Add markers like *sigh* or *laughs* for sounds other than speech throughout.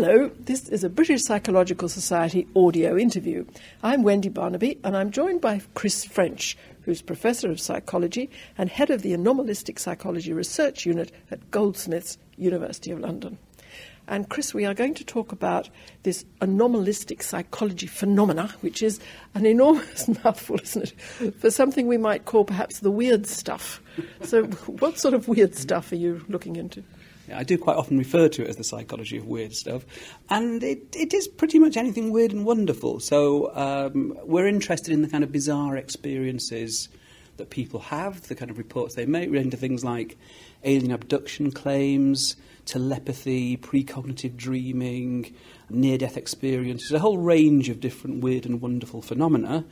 Hello, this is a British Psychological Society audio interview. I'm Wendy Barnaby, and I'm joined by Chris French, who's Professor of Psychology and Head of the Anomalistic Psychology Research Unit at Goldsmiths, University of London. And Chris, we are going to talk about this anomalistic psychology phenomena, which is an enormous *laughs* mouthful, isn't it, for something we might call perhaps the weird stuff. So, *laughs* what sort of weird stuff are you looking into? I do quite often refer to it as the psychology of weird stuff, and it, it is pretty much anything weird and wonderful. So um, we're interested in the kind of bizarre experiences that people have, the kind of reports they make, relating to things like alien abduction claims, telepathy, precognitive dreaming, near death experiences, a whole range of different weird and wonderful phenomena.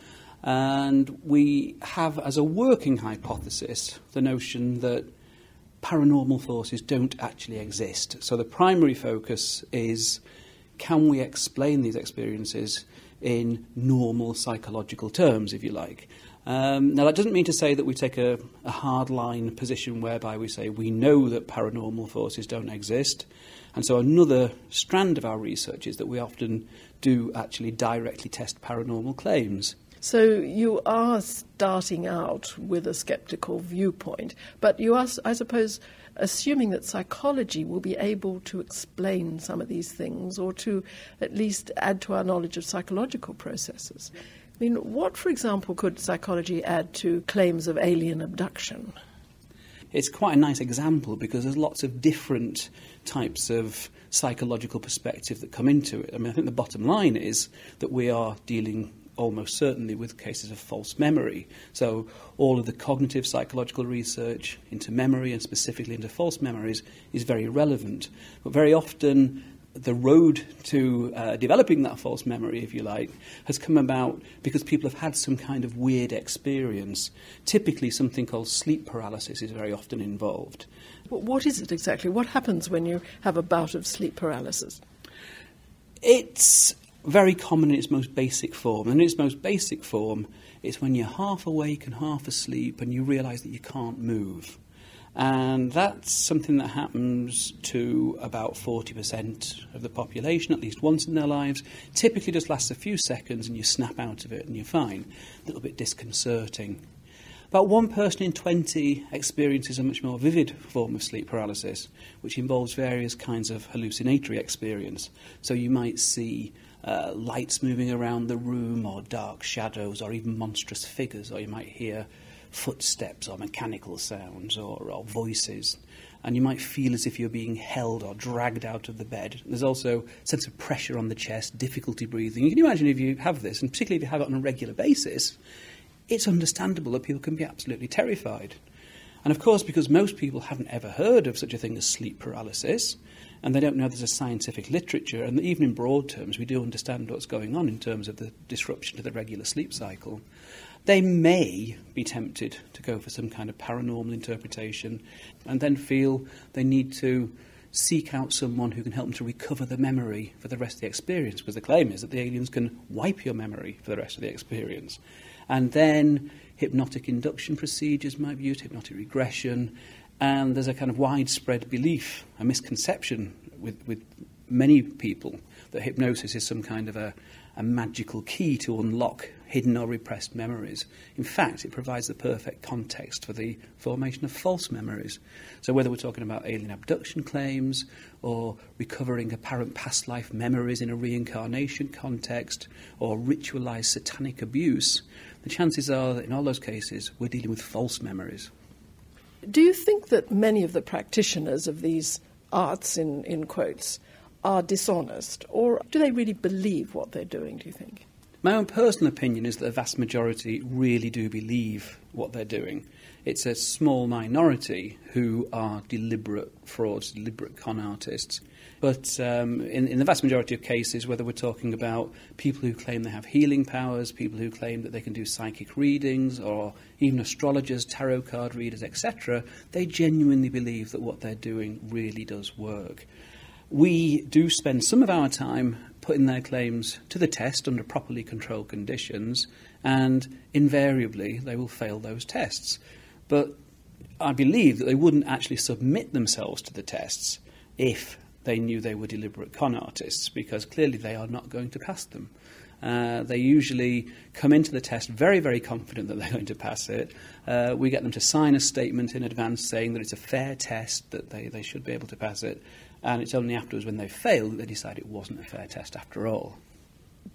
And we have as a working hypothesis the notion that paranormal forces don't actually exist. So the primary focus is can we explain these experiences in normal psychological terms, if you like? Um, now, that doesn't mean to say that we take a, a hard line position whereby we say we know that paranormal forces don't exist. And so, another strand of our research is that we often do actually directly test paranormal claims. So you are starting out with a skeptical viewpoint, but you are, I suppose, assuming that psychology will be able to explain some of these things or to at least add to our knowledge of psychological processes. I mean, what, for example, could psychology add to claims of alien abduction? It's quite a nice example because there's lots of different types of psychological perspective that come into it. I mean, I think the bottom line is that we are dealing almost certainly with cases of false memory. So, all of the cognitive psychological research into memory and specifically into false memories is very relevant. But very often, the road to uh, developing that false memory, if you like, has come about because people have had some kind of weird experience. Typically, something called sleep paralysis is very often involved. What is it exactly? What happens when you have a bout of sleep paralysis? It's very common in its most basic form. And in its most basic form, it's when you're half awake and half asleep and you realize that you can't move. And that's something that happens to about 40% of the population at least once in their lives. Typically just lasts a few seconds and you snap out of it and you're fine. A little bit disconcerting. About one person in 20 experiences a much more vivid form of sleep paralysis, which involves various kinds of hallucinatory experience. So you might see uh, lights moving around the room, or dark shadows, or even monstrous figures, or you might hear footsteps or mechanical sounds or, or voices. And you might feel as if you're being held or dragged out of the bed. There's also a sense of pressure on the chest, difficulty breathing. You can imagine if you have this, and particularly if you have it on a regular basis, it's understandable that people can be absolutely terrified. And of course, because most people haven't ever heard of such a thing as sleep paralysis, and they don't know there's a scientific literature, and even in broad terms, we do understand what's going on in terms of the disruption to the regular sleep cycle they may be tempted to go for some kind of paranormal interpretation and then feel they need to seek out someone who can help them to recover the memory for the rest of the experience, because the claim is that the aliens can wipe your memory for the rest of the experience. And then hypnotic induction procedures might be used, hypnotic regression, and there's a kind of widespread belief, a misconception with, with many people that hypnosis is some kind of a, a magical key to unlock hidden or repressed memories. In fact, it provides the perfect context for the formation of false memories. So, whether we're talking about alien abduction claims or recovering apparent past life memories in a reincarnation context or ritualized satanic abuse, the chances are that in all those cases we're dealing with false memories. Do you think that many of the practitioners of these arts, in, in quotes, are dishonest, or do they really believe what they're doing, do you think? My own personal opinion is that the vast majority really do believe what they're doing. It's a small minority who are deliberate frauds, deliberate con artists. But um, in, in, the vast majority of cases, whether we're talking about people who claim they have healing powers, people who claim that they can do psychic readings, or even astrologers, tarot card readers, etc., they genuinely believe that what they're doing really does work. We do spend some of our time putting their claims to the test under properly controlled conditions, and invariably they will fail those tests. But I believe that they wouldn't actually submit themselves to the tests if they knew they were deliberate con artists because clearly they are not going to pass them. Uh, they usually come into the test very, very confident that they're *laughs* going to pass it. Uh, we get them to sign a statement in advance saying that it's a fair test, that they, they should be able to pass it. And it's only afterwards, when they fail, that they decide it wasn't a fair test after all.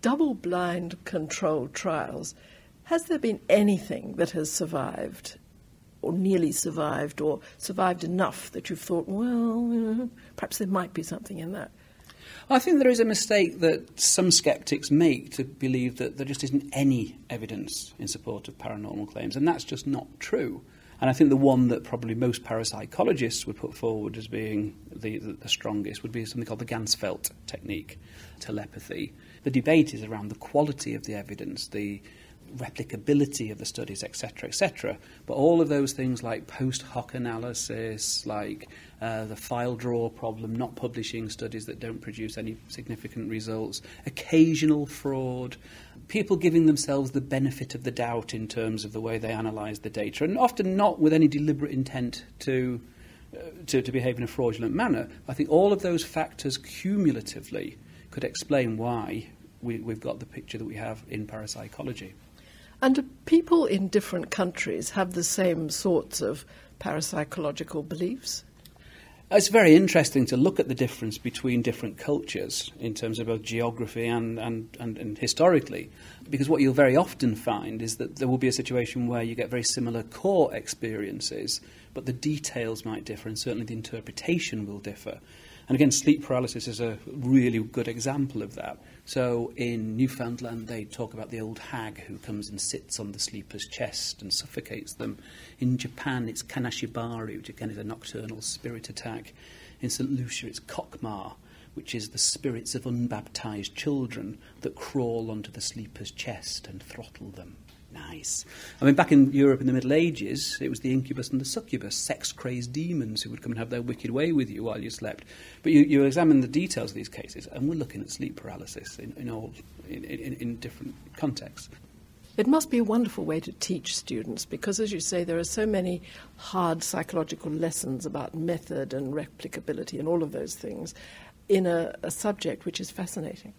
Double blind controlled trials. Has there been anything that has survived, or nearly survived, or survived enough that you've thought, well, perhaps there might be something in that? I think there is a mistake that some skeptics make to believe that there just isn't any evidence in support of paranormal claims, and that's just not true. And I think the one that probably most parapsychologists would put forward as being the, the, strongest would be something called the Ganzfeld technique, telepathy. The debate is around the quality of the evidence, the replicability of the studies, etc., etc. But all of those things like post hoc analysis, like uh, the file drawer problem, not publishing studies that don't produce any significant results, occasional fraud, people giving themselves the benefit of the doubt in terms of the way they analyse the data, and often not with any deliberate intent to, uh, to, to behave in a fraudulent manner. I think all of those factors cumulatively could explain why we, we've got the picture that we have in parapsychology. And people in different countries have the same sorts of parapsychological beliefs? It's very interesting to look at the difference between different cultures in terms of both geography and, and, and, and, historically. Because what you'll very often find is that there will be a situation where you get very similar core experiences, but the details might differ, and certainly the interpretation will differ. And again, sleep paralysis is a really good example of that. So in Newfoundland, they talk about the old hag who comes and sits on the sleeper's chest and suffocates them. In Japan, it's kanashibari, which again is a nocturnal spirit attack. In St. Lucia, it's kokma, which is the spirits of unbaptized children that crawl onto the sleeper's chest and throttle them. Nice. I mean, back in Europe in the Middle Ages, it was the incubus and the succubus, sex crazed demons who would come and have their wicked way with you while you slept. But you, you examine the details of these cases, and we're looking at sleep paralysis in, in, all, in, in, in different contexts. It must be a wonderful way to teach students because, as you say, there are so many hard psychological lessons about method and replicability and all of those things in a, a subject which is fascinating.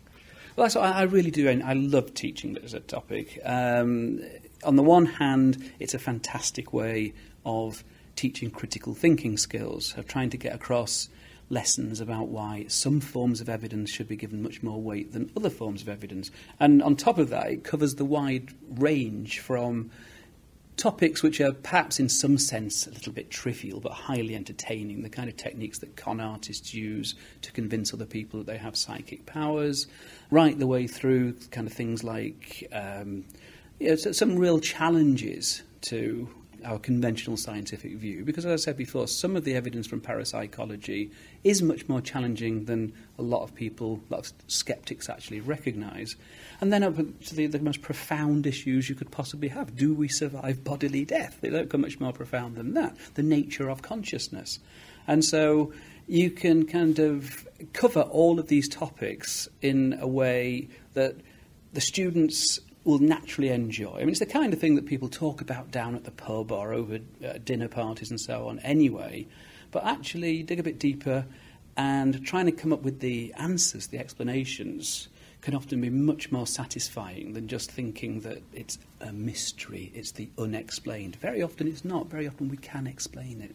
Well, that's what I, I really do. I love teaching as a topic. Um, on the one hand, it's a fantastic way of teaching critical thinking skills, of trying to get across lessons about why some forms of evidence should be given much more weight than other forms of evidence. And on top of that, it covers the wide range from topics which are perhaps in some sense a little bit trivial but highly entertaining, the kind of techniques that con artists use to convince other people that they have psychic powers, right the way through kind of things like um, you know, some real challenges to our conventional scientific view. Because, as I said before, some of the evidence from parapsychology is much more challenging than a lot of people, a lot of skeptics actually recognise. And then up to the, the most profound issues you could possibly have. Do we survive bodily death? They don't come much more profound than that. The nature of consciousness. And so you can kind of cover all of these topics in a way that the students will naturally enjoy. I mean, it's the kind of thing that people talk about down at the pub or over uh, dinner parties and so on anyway. But actually, dig a bit deeper and trying to come up with the answers, the explanations, can often be much more satisfying than just thinking that it's a mystery, it's the unexplained. Very often it's not, very often we can explain it.